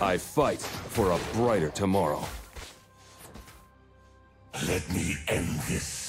I fight for a brighter tomorrow. Let me end this.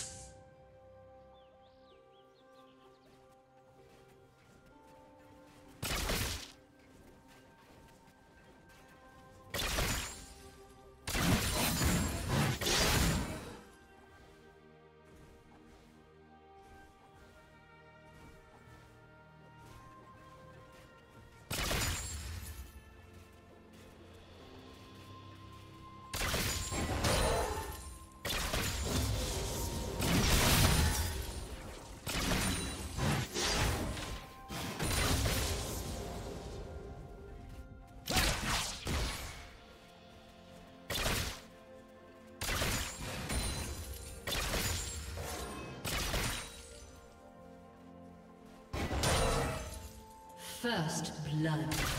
First blood.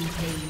Rampage.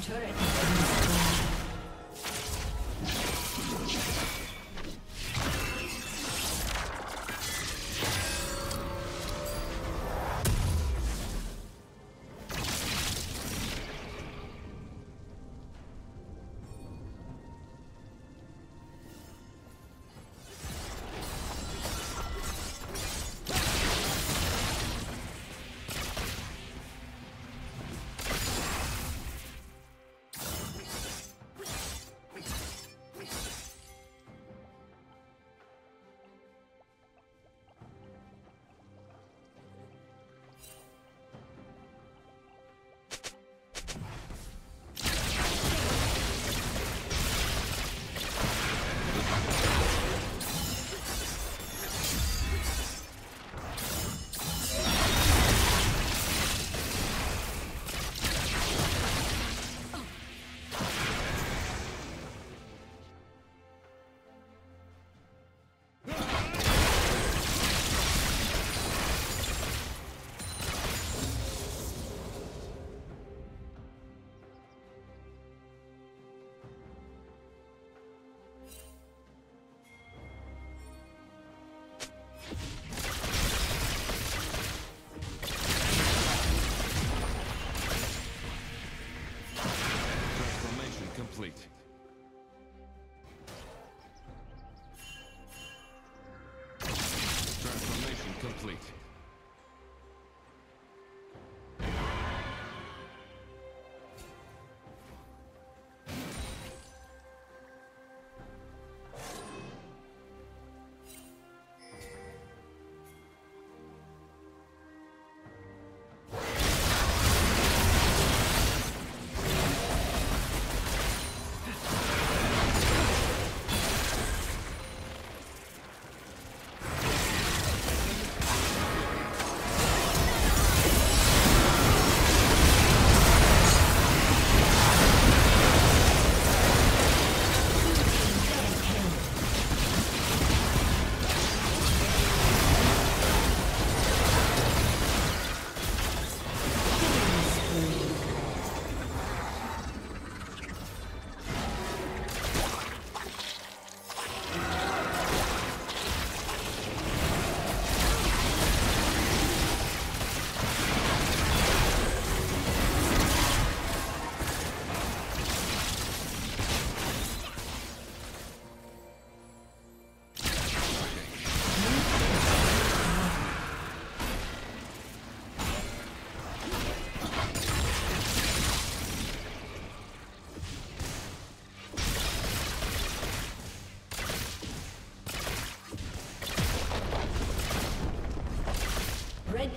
team's turret. complete.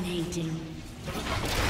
Dominating.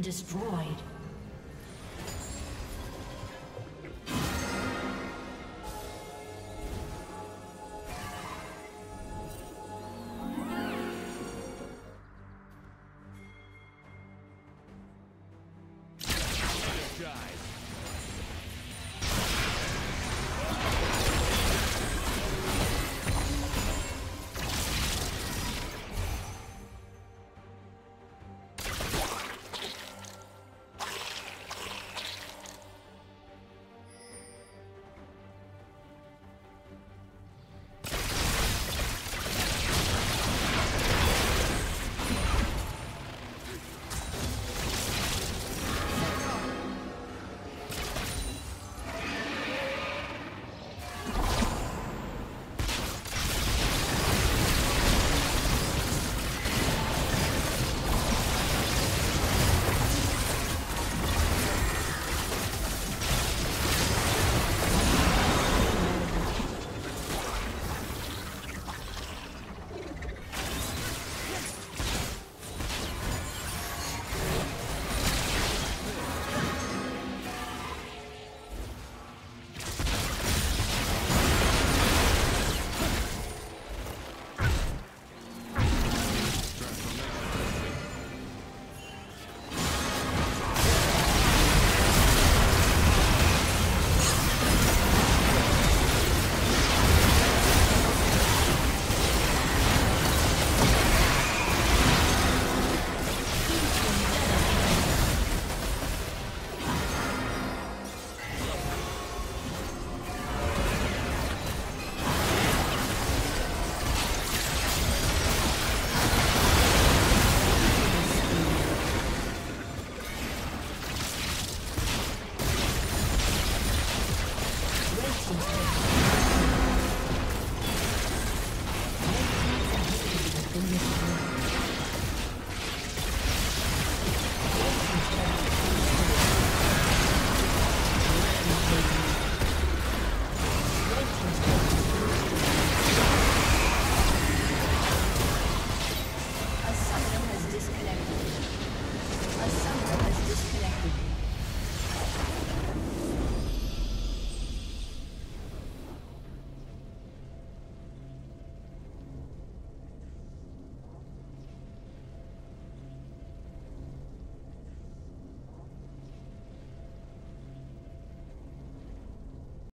Destroyed.